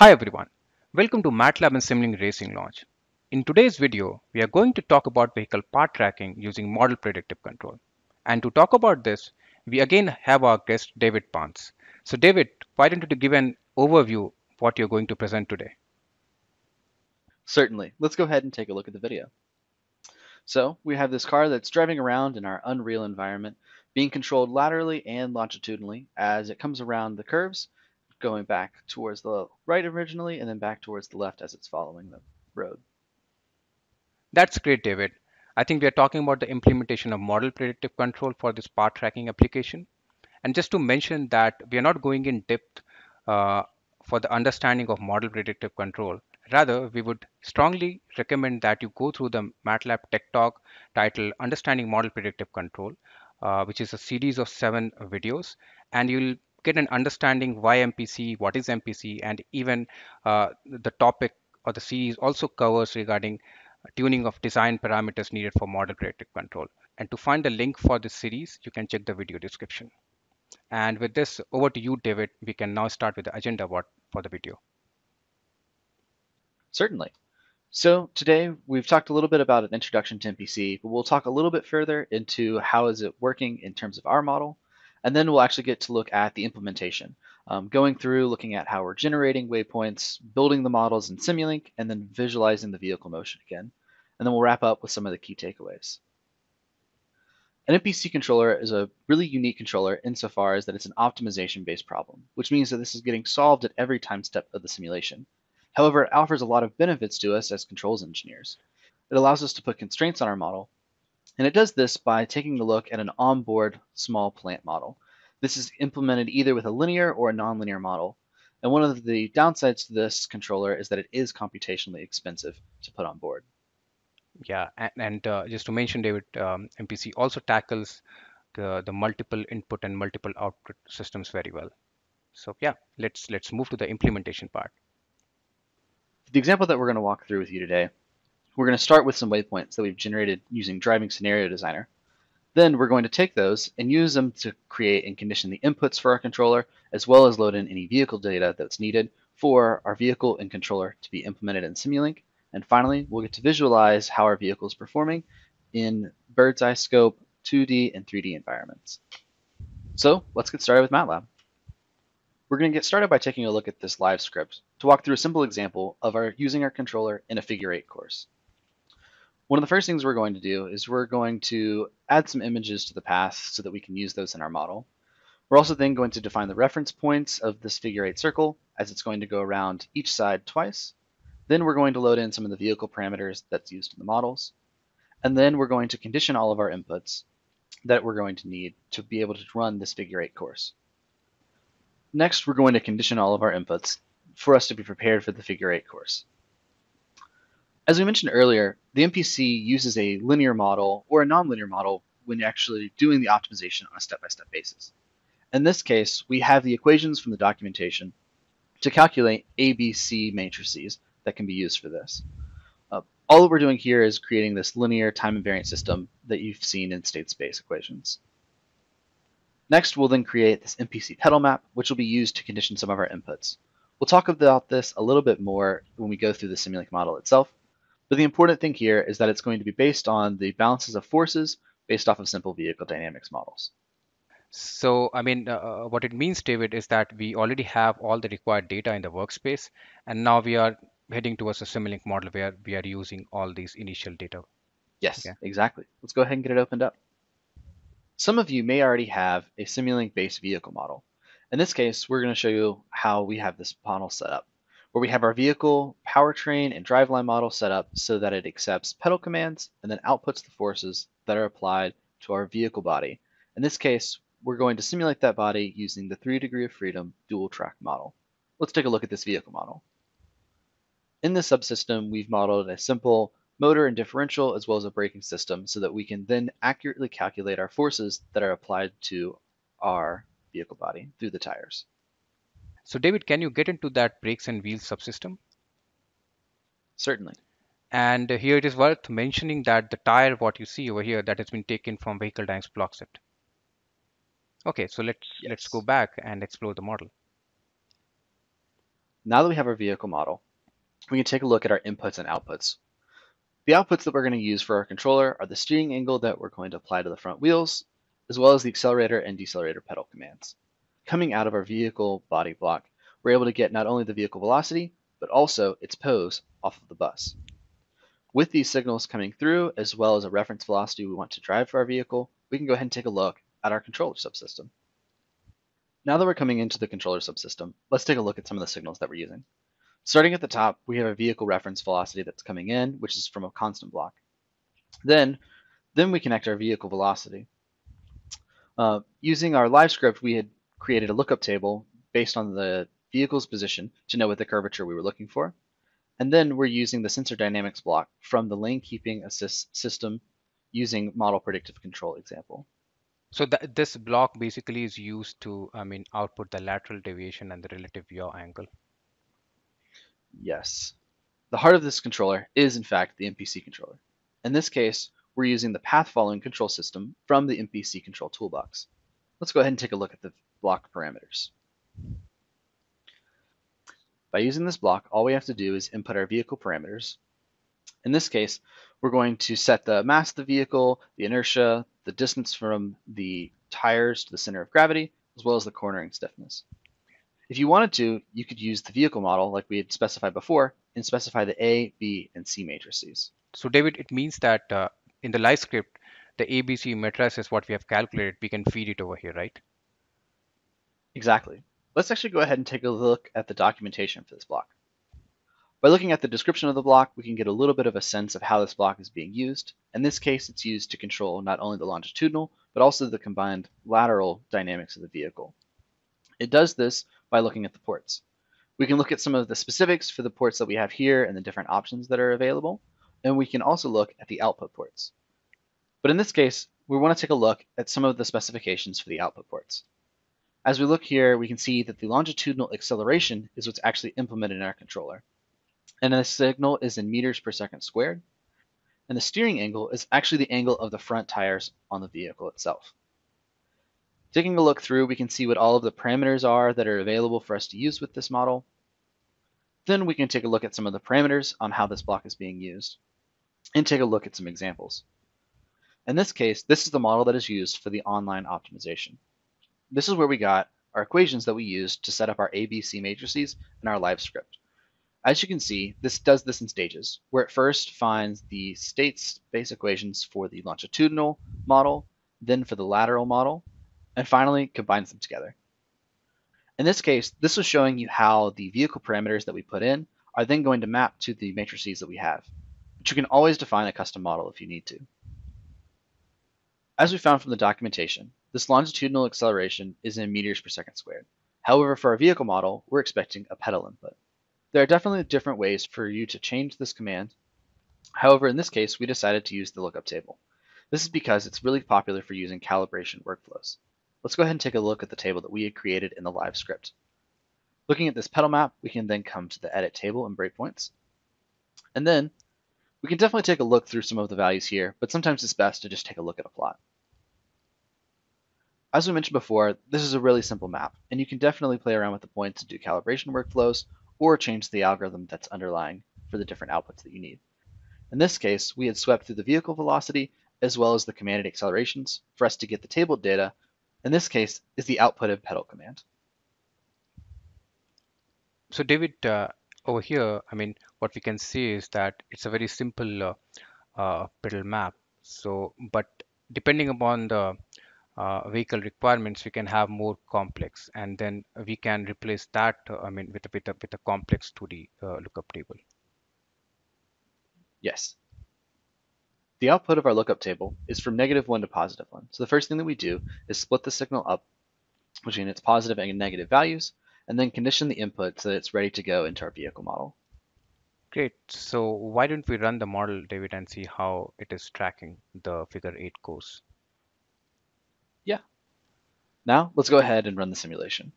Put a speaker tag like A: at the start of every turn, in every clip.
A: Hi everyone, welcome to MATLAB and Simulink Racing Lounge. In today's video, we are going to talk about vehicle path tracking using model predictive control. And to talk about this, we again have our guest David Pance. So David, why don't you give an overview of what you're going to present today?
B: Certainly. Let's go ahead and take a look at the video. So we have this car that's driving around in our Unreal environment, being controlled laterally and longitudinally as it comes around the curves going back towards the right originally and then back towards the left as it's following the road.
A: That's great, David. I think we are talking about the implementation of model predictive control for this path tracking application. And just to mention that we are not going in depth uh, for the understanding of model predictive control. Rather, we would strongly recommend that you go through the MATLAB Tech Talk titled Understanding Model Predictive Control, uh, which is a series of seven videos. And you'll get an understanding why MPC, what is MPC, and even uh, the topic or the series also covers regarding tuning of design parameters needed for model predictive control. And to find the link for this series, you can check the video description. And with this, over to you, David. We can now start with the agenda for the video.
B: Certainly. So today we've talked a little bit about an introduction to MPC, but we'll talk a little bit further into how is it working in terms of our model, and then we'll actually get to look at the implementation, um, going through looking at how we're generating waypoints, building the models in Simulink, and then visualizing the vehicle motion again. And then we'll wrap up with some of the key takeaways. An MPC controller is a really unique controller insofar as that it's an optimization-based problem, which means that this is getting solved at every time step of the simulation. However, it offers a lot of benefits to us as controls engineers. It allows us to put constraints on our model and it does this by taking a look at an onboard small plant model. This is implemented either with a linear or a nonlinear model. And one of the downsides to this controller is that it is computationally expensive to put on board.
A: Yeah, and, and uh, just to mention, David, um, MPC also tackles the, the multiple input and multiple output systems very well. So yeah, let's let's move to the implementation part.
B: The example that we're going to walk through with you today we're going to start with some waypoints that we've generated using Driving Scenario Designer. Then we're going to take those and use them to create and condition the inputs for our controller, as well as load in any vehicle data that's needed for our vehicle and controller to be implemented in Simulink. And finally, we'll get to visualize how our vehicle is performing in bird's eye scope, 2D, and 3D environments. So let's get started with MATLAB. We're going to get started by taking a look at this live script to walk through a simple example of our using our controller in a figure eight course. One of the first things we're going to do is we're going to add some images to the path so that we can use those in our model. We're also then going to define the reference points of this figure eight circle as it's going to go around each side twice. Then we're going to load in some of the vehicle parameters that's used in the models. And then we're going to condition all of our inputs that we're going to need to be able to run this figure eight course. Next, we're going to condition all of our inputs for us to be prepared for the figure eight course. As we mentioned earlier, the MPC uses a linear model or a nonlinear model when actually doing the optimization on a step-by-step -step basis. In this case, we have the equations from the documentation to calculate ABC matrices that can be used for this. Uh, all that we're doing here is creating this linear time invariant system that you've seen in state space equations. Next, we'll then create this MPC pedal map, which will be used to condition some of our inputs. We'll talk about this a little bit more when we go through the Simulink model itself, but the important thing here is that it's going to be based on the balances of forces based off of simple vehicle dynamics models.
A: So, I mean, uh, uh, what it means, David, is that we already have all the required data in the workspace, and now we are heading towards a Simulink model where we are using all these initial data.
B: Yes, okay. exactly. Let's go ahead and get it opened up. Some of you may already have a Simulink-based vehicle model. In this case, we're going to show you how we have this model set up where we have our vehicle, powertrain, and driveline model set up so that it accepts pedal commands and then outputs the forces that are applied to our vehicle body. In this case, we're going to simulate that body using the 3 degree of freedom dual track model. Let's take a look at this vehicle model. In this subsystem, we've modeled a simple motor and differential as well as a braking system so that we can then accurately calculate our forces that are applied to our vehicle body through the tires.
A: So David, can you get into that brakes and wheels subsystem?
B: Certainly.
A: And here it is worth mentioning that the tire, what you see over here, that has been taken from Vehicle Dynamics Blockset. Okay, so let's yes. let's go back and explore the model.
B: Now that we have our vehicle model, we can take a look at our inputs and outputs. The outputs that we're going to use for our controller are the steering angle that we're going to apply to the front wheels, as well as the accelerator and decelerator pedal commands. Coming out of our vehicle body block, we're able to get not only the vehicle velocity, but also its pose off of the bus. With these signals coming through, as well as a reference velocity we want to drive for our vehicle, we can go ahead and take a look at our controller subsystem. Now that we're coming into the controller subsystem, let's take a look at some of the signals that we're using. Starting at the top, we have a vehicle reference velocity that's coming in, which is from a constant block. Then, then we connect our vehicle velocity. Uh, using our live script, we had created a lookup table based on the vehicle's position to know what the curvature we were looking for. And then we're using the sensor dynamics block from the lane keeping assist system using model predictive control example.
A: So that this block basically is used to, I mean, output the lateral deviation and the relative yaw angle.
B: Yes. The heart of this controller is in fact the MPC controller. In this case, we're using the path following control system from the MPC control toolbox. Let's go ahead and take a look at the block parameters. By using this block, all we have to do is input our vehicle parameters. In this case, we're going to set the mass of the vehicle, the inertia, the distance from the tires to the center of gravity, as well as the cornering stiffness. If you wanted to, you could use the vehicle model like we had specified before and specify the A, B, and C matrices.
A: So David, it means that uh, in the live script, the ABC matrices what we have calculated, we can feed it over here, right?
B: Exactly. Let's actually go ahead and take a look at the documentation for this block. By looking at the description of the block, we can get a little bit of a sense of how this block is being used. In this case, it's used to control not only the longitudinal, but also the combined lateral dynamics of the vehicle. It does this by looking at the ports. We can look at some of the specifics for the ports that we have here and the different options that are available, and we can also look at the output ports. But in this case, we want to take a look at some of the specifications for the output ports. As we look here, we can see that the longitudinal acceleration is what's actually implemented in our controller. And the signal is in meters per second squared. And the steering angle is actually the angle of the front tires on the vehicle itself. Taking a look through, we can see what all of the parameters are that are available for us to use with this model. Then we can take a look at some of the parameters on how this block is being used and take a look at some examples. In this case, this is the model that is used for the online optimization. This is where we got our equations that we used to set up our ABC matrices in our live script. As you can see, this does this in stages, where it first finds the state space equations for the longitudinal model, then for the lateral model, and finally combines them together. In this case, this was showing you how the vehicle parameters that we put in are then going to map to the matrices that we have, but you can always define a custom model if you need to. As we found from the documentation, this longitudinal acceleration is in meters per second squared. However, for our vehicle model, we're expecting a pedal input. There are definitely different ways for you to change this command. However, in this case, we decided to use the lookup table. This is because it's really popular for using calibration workflows. Let's go ahead and take a look at the table that we had created in the live script. Looking at this pedal map, we can then come to the edit table and breakpoints. And then we can definitely take a look through some of the values here, but sometimes it's best to just take a look at a plot. As we mentioned before, this is a really simple map, and you can definitely play around with the points to do calibration workflows or change the algorithm that's underlying for the different outputs that you need. In this case, we had swept through the vehicle velocity as well as the commanded accelerations for us to get the table data. In this case, is the output of pedal command.
A: So David, uh, over here, I mean, what we can see is that it's a very simple uh, uh, pedal map. So, but depending upon the vehicle requirements, we can have more complex, and then we can replace that. Uh, I mean, with a, with a with a complex 2D uh, lookup table.
B: Yes. The output of our lookup table is from negative 1 to positive 1. So the first thing that we do is split the signal up between its positive and negative values, and then condition the input so that it's ready to go into our vehicle model.
A: Great. So why don't we run the model, David, and see how it is tracking the figure 8 course?
B: Now let's go ahead and run the simulation.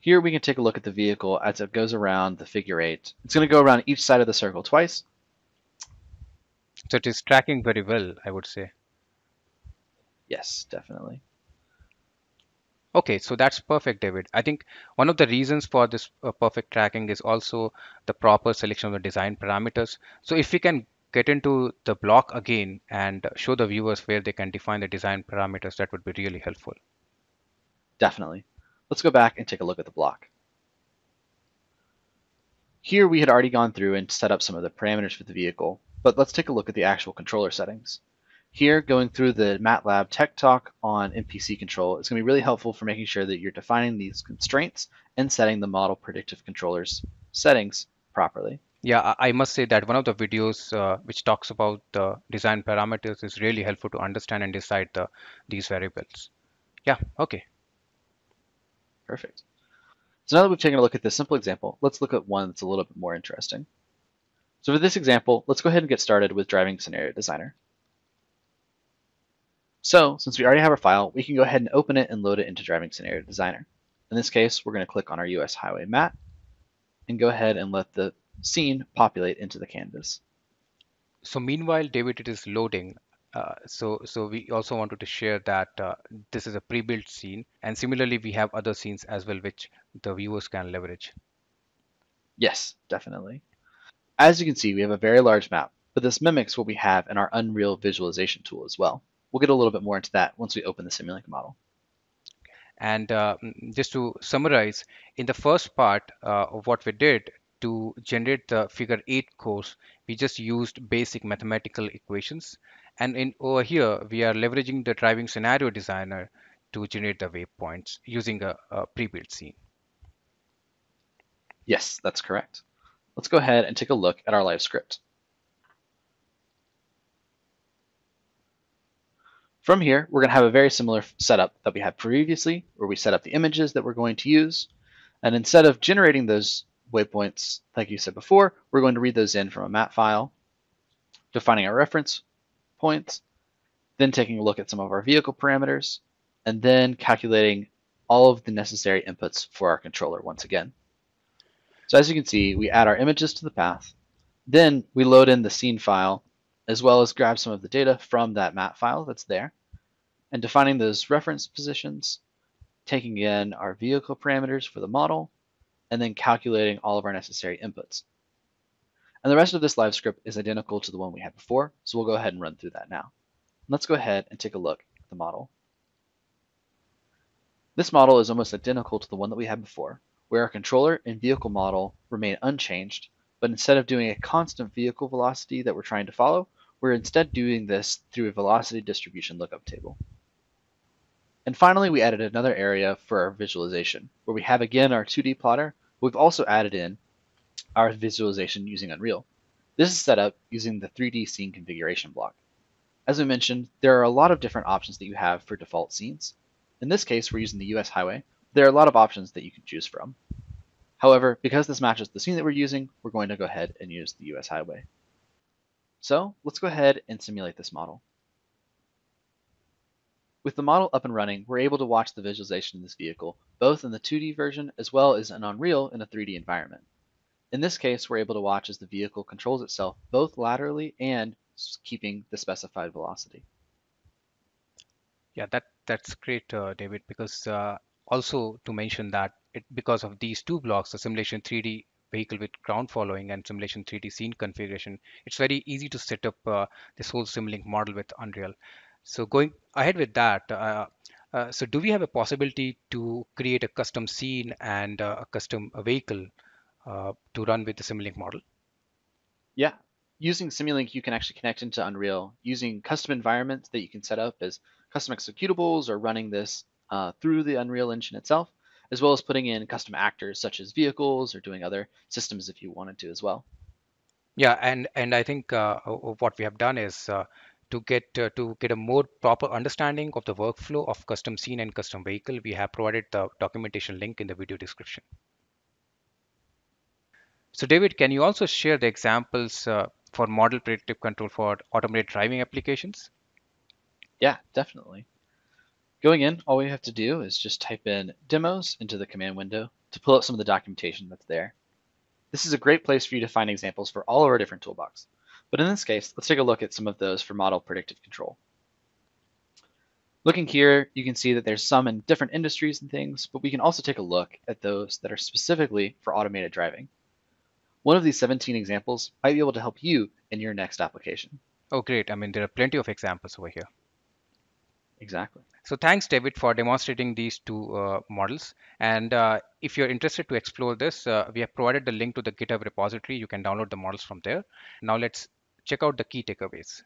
B: Here we can take a look at the vehicle as it goes around the figure eight. It's going to go around each side of the circle twice.
A: So it is tracking very well, I would say.
B: Yes, definitely.
A: Okay, so that's perfect, David. I think one of the reasons for this uh, perfect tracking is also the proper selection of the design parameters. So if we can get into the block again and show the viewers where they can define the design parameters, that would be really helpful.
B: Definitely. Let's go back and take a look at the block. Here we had already gone through and set up some of the parameters for the vehicle, but let's take a look at the actual controller settings. Here, going through the MATLAB Tech Talk on MPC control is going to be really helpful for making sure that you're defining these constraints and setting the model predictive controllers settings properly.
A: Yeah, I must say that one of the videos uh, which talks about the design parameters is really helpful to understand and decide the, these variables. Yeah, okay.
B: Perfect. So now that we've taken a look at this simple example, let's look at one that's a little bit more interesting. So for this example, let's go ahead and get started with Driving Scenario Designer. So since we already have our file, we can go ahead and open it and load it into Driving Scenario Designer. In this case, we're going to click on our US Highway map and go ahead and let the scene populate into the canvas.
A: So meanwhile, David, it is loading. Uh, so, so we also wanted to share that uh, this is a pre-built scene, and similarly, we have other scenes as well, which the viewers can leverage.
B: Yes, definitely. As you can see, we have a very large map, but this mimics what we have in our Unreal visualization tool as well. We'll get a little bit more into that once we open the Simulink model.
A: And uh, just to summarize, in the first part uh, of what we did to generate the figure 8 course, we just used basic mathematical equations. And in over here, we are leveraging the driving scenario designer to generate the waypoints using a, a pre-built scene.
B: Yes, that's correct. Let's go ahead and take a look at our live script. From here, we're going to have a very similar setup that we had previously, where we set up the images that we're going to use. And instead of generating those waypoints, like you said before, we're going to read those in from a map file, defining our reference points, then taking a look at some of our vehicle parameters, and then calculating all of the necessary inputs for our controller once again. So as you can see, we add our images to the path, then we load in the scene file as well as grab some of the data from that map file that's there, and defining those reference positions, taking in our vehicle parameters for the model, and then calculating all of our necessary inputs. And the rest of this live script is identical to the one we had before, so we'll go ahead and run through that now. Let's go ahead and take a look at the model. This model is almost identical to the one that we had before, where our controller and vehicle model remain unchanged, but instead of doing a constant vehicle velocity that we're trying to follow, we're instead doing this through a velocity distribution lookup table. And finally, we added another area for our visualization, where we have again our 2D plotter. We've also added in our visualization using Unreal. This is set up using the 3D scene configuration block. As we mentioned, there are a lot of different options that you have for default scenes. In this case, we're using the US highway. There are a lot of options that you can choose from. However, because this matches the scene that we're using, we're going to go ahead and use the US highway. So let's go ahead and simulate this model. With the model up and running, we're able to watch the visualization of this vehicle, both in the 2D version as well as in Unreal in a 3D environment. In this case, we're able to watch as the vehicle controls itself both laterally and keeping the specified velocity.
A: Yeah, that that's great, uh, David, because uh, also to mention that it, because of these two blocks, the simulation 3D vehicle with ground following and simulation 3D scene configuration, it's very easy to set up uh, this whole Simulink model with Unreal. So going ahead with that, uh, uh, so do we have a possibility to create a custom scene and uh, a custom vehicle uh, to run with the Simulink model?
B: Yeah, using Simulink, you can actually connect into Unreal using custom environments that you can set up as custom executables or running this uh, through the Unreal Engine itself as well as putting in custom actors such as vehicles or doing other systems if you wanted to as well.
A: Yeah, and and I think uh, what we have done is uh, to get uh, to get a more proper understanding of the workflow of custom scene and custom vehicle, we have provided the documentation link in the video description. So David, can you also share the examples uh, for model predictive control for automated driving applications?
B: Yeah, definitely. Going in, all we have to do is just type in demos into the command window to pull up some of the documentation that's there. This is a great place for you to find examples for all of our different toolbox. But in this case, let's take a look at some of those for model predictive control. Looking here, you can see that there's some in different industries and things, but we can also take a look at those that are specifically for automated driving. One of these 17 examples might be able to help you in your next application.
A: Oh, great. I mean, there are plenty of examples over here.
B: Exactly.
A: So thanks, David, for demonstrating these two uh, models. And uh, if you're interested to explore this, uh, we have provided the link to the GitHub repository. You can download the models from there. Now let's check out the key takeaways.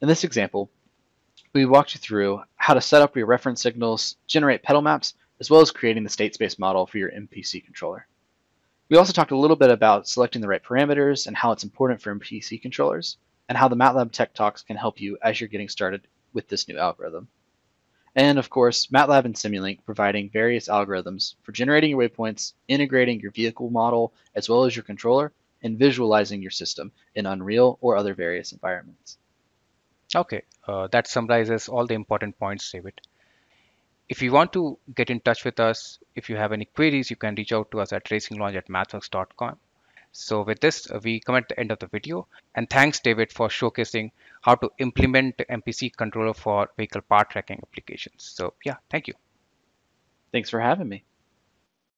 B: In this example, we walked you through how to set up your reference signals, generate pedal maps, as well as creating the state space model for your MPC controller. We also talked a little bit about selecting the right parameters and how it's important for MPC controllers, and how the MATLAB Tech Talks can help you as you're getting started with this new algorithm. And of course, MATLAB and Simulink providing various algorithms for generating your waypoints, integrating your vehicle model as well as your controller, and visualizing your system in Unreal or other various environments.
A: Okay, uh, that summarizes all the important points, David. If you want to get in touch with us, if you have any queries, you can reach out to us at racinglounge at mathworks.com. So with this, uh, we come at the end of the video. And thanks, David, for showcasing how to implement MPC controller for vehicle path tracking applications. So yeah, thank you.
B: Thanks for having me.